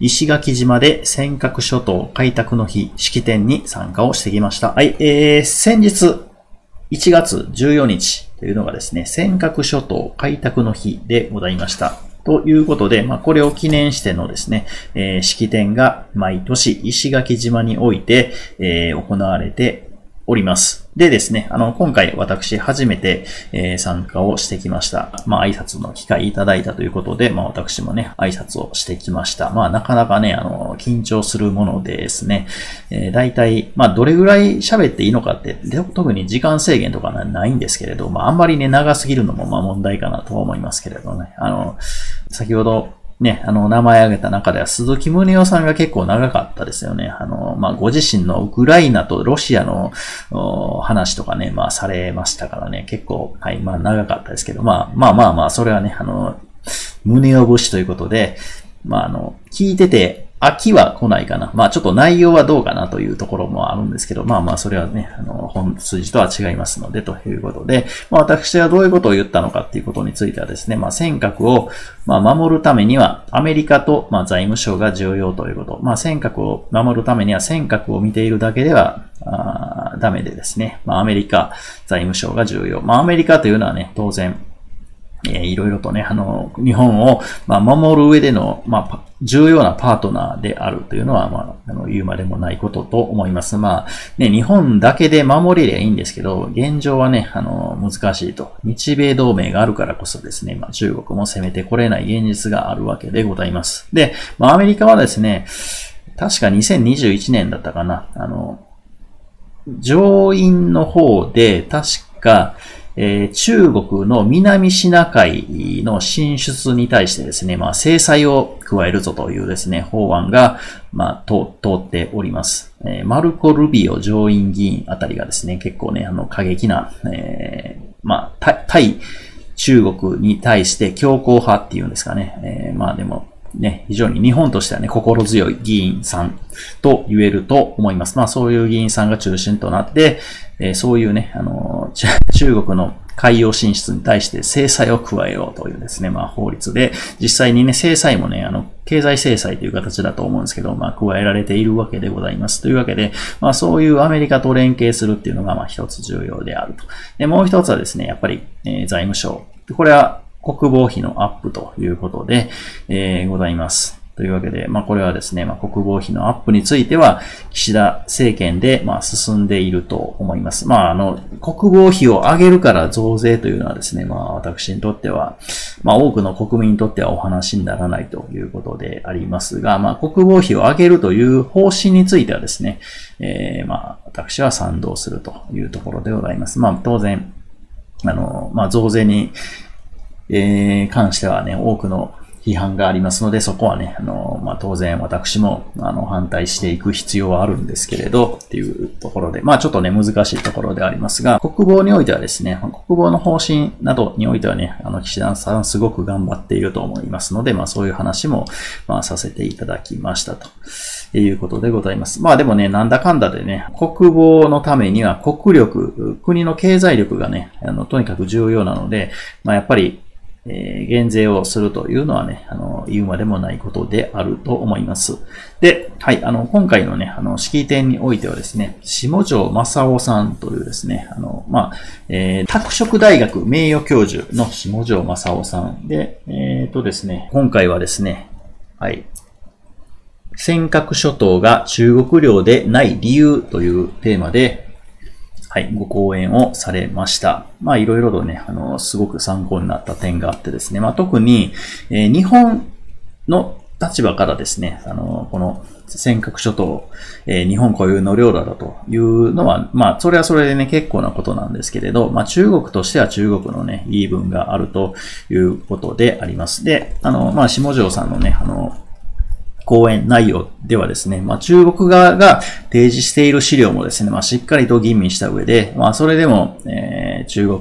石垣島で尖閣諸島開拓の日式典に参加をしてきました。はい、えー、先日、1月14日というのがですね、尖閣諸島開拓の日でございました。ということで、まあ、これを記念してのですね、えー、式典が毎年石垣島において、えー、行われております。でですね、あの、今回私初めて、えー、参加をしてきました。まあ、挨拶の機会いただいたということで、まあ、私もね、挨拶をしてきました。まあ、なかなかね、あの、緊張するものですね、えー、大体、まあ、どれぐらい喋っていいのかって、特に時間制限とかないんですけれど、まあ、あんまりね、長すぎるのも、まあ、問題かなとは思いますけれどね。あの、先ほど、ね、あの、名前挙げた中では鈴木宗男さんが結構長かったですよね。あの、まあ、ご自身のウクライナとロシアの話とかね、まあ、されましたからね、結構、はい、まあ、長かったですけど、まあ、まあまあまあ、それはね、あの、宗男節ということで、まあ、あの、聞いてて、飽きは来ないかな。まあちょっと内容はどうかなというところもあるんですけど、まあまあそれはね、あの、本筋とは違いますので、ということで、まあ私はどういうことを言ったのかっていうことについてはですね、まあ尖閣を、まあ、守るためにはアメリカと、まあ、財務省が重要ということ。まあ尖閣を守るためには尖閣を見ているだけでは、あダメでですね、まあアメリカ、財務省が重要。まあアメリカというのはね、当然、えいろいろとね、あの、日本を、まあ、守る上での、まあ、重要なパートナーであるというのは、まあ、あの、言うまでもないことと思います。まあ、ね、日本だけで守れりゃいいんですけど、現状はね、あの、難しいと。日米同盟があるからこそですね、まあ、中国も攻めてこれない現実があるわけでございます。で、まあ、アメリカはですね、確か2021年だったかな、あの、上院の方で、確か、えー、中国の南シナ海の進出に対してですね、まあ、制裁を加えるぞというですね、法案が、まあ、通っております。えー、マルコ・ルビオ上院議員あたりがですね、結構ね、あの、過激な、えー、まあ、対中国に対して強硬派っていうんですかね。え、まあでも、ね、非常に日本としてはね、心強い議員さんと言えると思います。まあそういう議員さんが中心となって、えー、そういうね、あのー、中国の海洋進出に対して制裁を加えようというですね、まあ法律で、実際にね、制裁もね、あの、経済制裁という形だと思うんですけど、まあ加えられているわけでございます。というわけで、まあそういうアメリカと連携するっていうのが、まあ一つ重要であると。で、もう一つはですね、やっぱり、えー、財務省。これは国防費のアップということで、えー、ございます。というわけで、まあこれはですね、まあ国防費のアップについては、岸田政権で、まあ進んでいると思います。まああの、国防費を上げるから増税というのはですね、まあ私にとっては、まあ多くの国民にとってはお話にならないということでありますが、まあ国防費を上げるという方針についてはですね、えー、まあ私は賛同するというところでございます。まあ当然、あの、まあ増税に、えー、関してはね、多くの批判がありますので、そこはね、あの、まあ、当然私も、あの、反対していく必要はあるんですけれど、っていうところで、まあ、ちょっとね、難しいところでありますが、国防においてはですね、国防の方針などにおいてはね、あの、岸田さんすごく頑張っていると思いますので、まあ、そういう話も、まあ、させていただきましたと。いうことでございます。まあでもね、なんだかんだでね、国防のためには国力、国の経済力がね、あの、とにかく重要なので、まあやっぱりえー、減税をするというのはね、あの、言うまでもないことであると思います。で、はい、あの、今回のね、あの、式典においてはですね、下条正夫さんというですね、あの、まあ、えー、拓殖大学名誉教授の下条正夫さんで、えっ、ー、とですね、今回はですね、はい、尖閣諸島が中国領でない理由というテーマで、はい、ご講演をされました。まあ、いろいろとね、あの、すごく参考になった点があってですね、まあ、特に、えー、日本の立場からですね、あの、この尖閣諸島、えー、日本固有の領土だというのは、まあ、それはそれでね、結構なことなんですけれど、まあ、中国としては中国のね、言い分があるということであります。で、あの、まあ、下條さんのね、あの、講演内容ではですね、まあ、中国側が提示している資料もですね、まあ、しっかりと吟味した上で、まあ、それでも、えー、中国、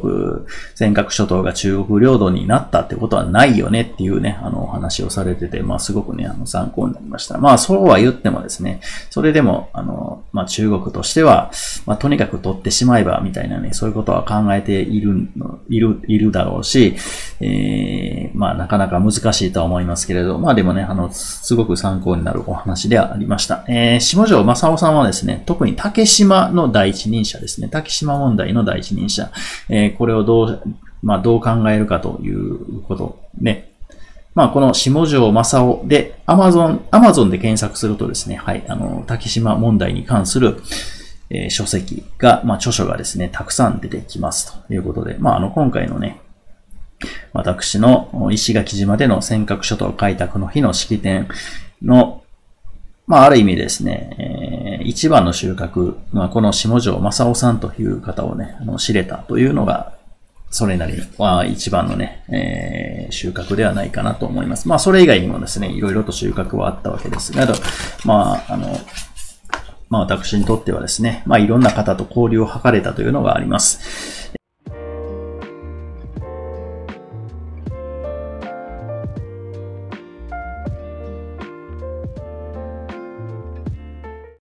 尖閣諸島が中国領土になったってことはないよねっていうね、あの、お話をされてて、まあ、すごくね、あの、参考になりました。まあ、そうは言ってもですね、それでも、あの、まあ、中国としては、まあ、とにかく取ってしまえば、みたいなね、そういうことは考えている、いる、いるだろうし、えー、まあ、なかなか難しいとは思いますけれど、まあ、でもね、あの、すごく参考になるお話ではありました。えー、下条正夫さんはですね、特に竹島の第一人者ですね。竹島問題の第一人者。えー、これをどう、まあ、どう考えるかということね。まあ、この下条正夫で、アマゾン、アマゾンで検索するとですね、はい、あの、竹島問題に関する、えー、書籍が、まあ、著書がですね、たくさん出てきますということで、まあ、あの、今回のね、私の石垣島での尖閣諸島開拓の日の式典の、まあ、ある意味ですね、えー、一番の収穫、まあ、この下条正夫さんという方をね、あの知れたというのが、それなりは一番のね、えー、収穫ではないかなと思います。まあ、それ以外にもですね、いろいろと収穫はあったわけですが、まあ、あの、まあ私にとってはですね、まあいろんな方と交流を図れたというのがあります。